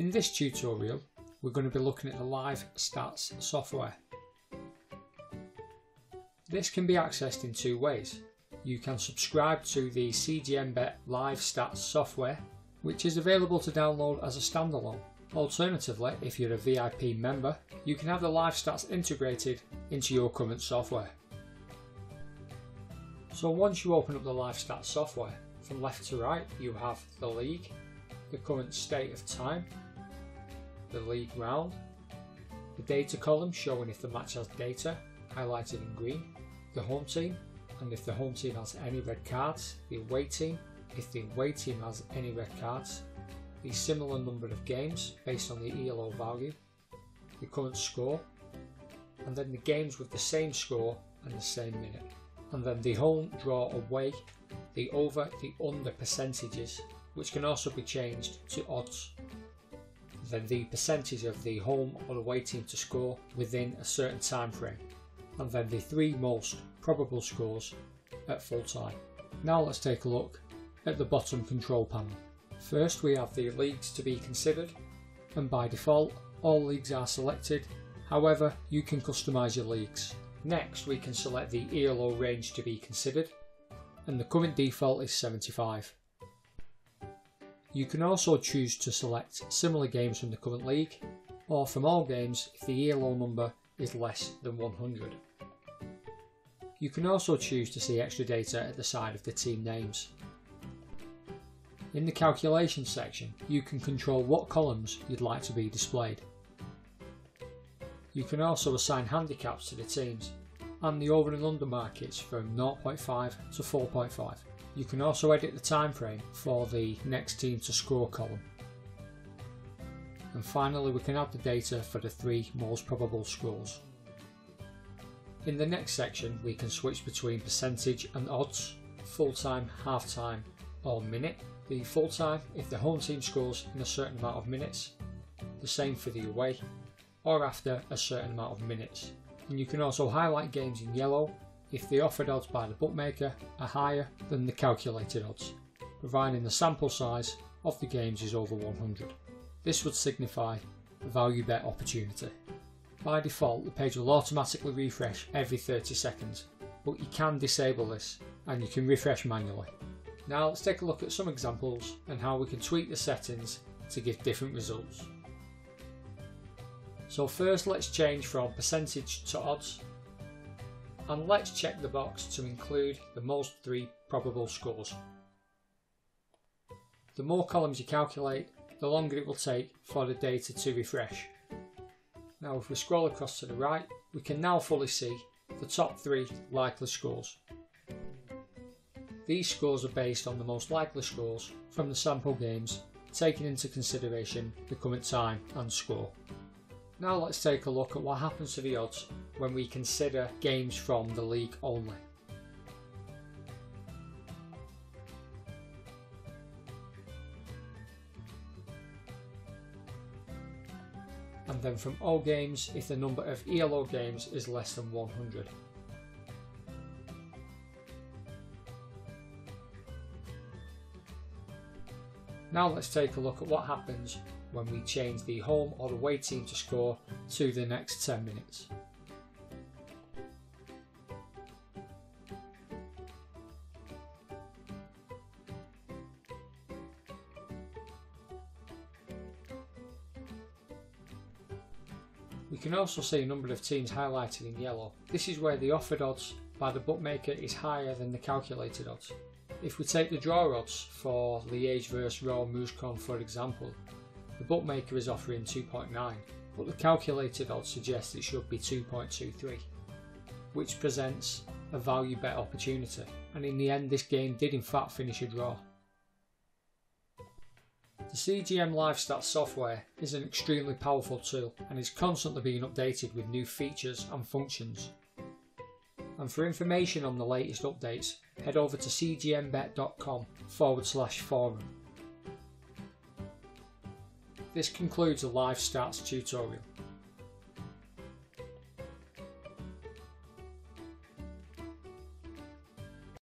In this tutorial we're going to be looking at the Live Stats software. This can be accessed in two ways. You can subscribe to the CGMBet Live Stats software which is available to download as a standalone. Alternatively, if you're a VIP member, you can have the Live Stats integrated into your current software. So once you open up the Live Stats software, from left to right you have the league, the current state of time, the league round, the data column showing if the match has data, highlighted in green, the home team, and if the home team has any red cards, the away team, if the away team has any red cards, the similar number of games based on the ELO value, the current score, and then the games with the same score and the same minute. And then the home, draw, away, the over, the under percentages, which can also be changed to odds then the percentage of the home or away team to score within a certain time frame, and then the three most probable scores at full time. Now let's take a look at the bottom control panel. First we have the leagues to be considered, and by default all leagues are selected, however you can customise your leagues. Next we can select the ELO range to be considered, and the current default is 75. You can also choose to select similar games from the current league, or from all games if the ELO number is less than 100. You can also choose to see extra data at the side of the team names. In the calculation section, you can control what columns you'd like to be displayed. You can also assign handicaps to the teams and the over and under markets from 0.5 to 4.5. You can also edit the time frame for the next team to score column. And finally we can add the data for the three most probable scores. In the next section we can switch between percentage and odds, full time, half time or minute. The full time if the home team scores in a certain amount of minutes, the same for the away, or after a certain amount of minutes. And you can also highlight games in yellow if the offered odds by the bookmaker are higher than the calculated odds, providing the sample size of the games is over 100. This would signify a value bet opportunity. By default, the page will automatically refresh every 30 seconds, but you can disable this and you can refresh manually. Now let's take a look at some examples and how we can tweak the settings to give different results. So first let's change from percentage to odds and let's check the box to include the most three probable scores. The more columns you calculate, the longer it will take for the data to refresh. Now if we scroll across to the right, we can now fully see the top three likely scores. These scores are based on the most likely scores from the sample games, taking into consideration the current time and score. Now let's take a look at what happens to the odds when we consider games from the league only. And then from all games if the number of ELO games is less than 100. Now let's take a look at what happens when we change the home or away team to score to the next 10 minutes. We can also see a number of teams highlighted in yellow. This is where the offered odds by the bookmaker is higher than the calculated odds. If we take the draw odds for Liège vs Rouen Mouscron for example, the bookmaker is offering 2.9, but the calculated odds suggest it should be 2.23, which presents a value bet opportunity. And in the end, this game did in fact finish a draw. The CGM Live Stats software is an extremely powerful tool and is constantly being updated with new features and functions. And for information on the latest updates, head over to cgmbet.com forward slash forum. This concludes the live stats tutorial.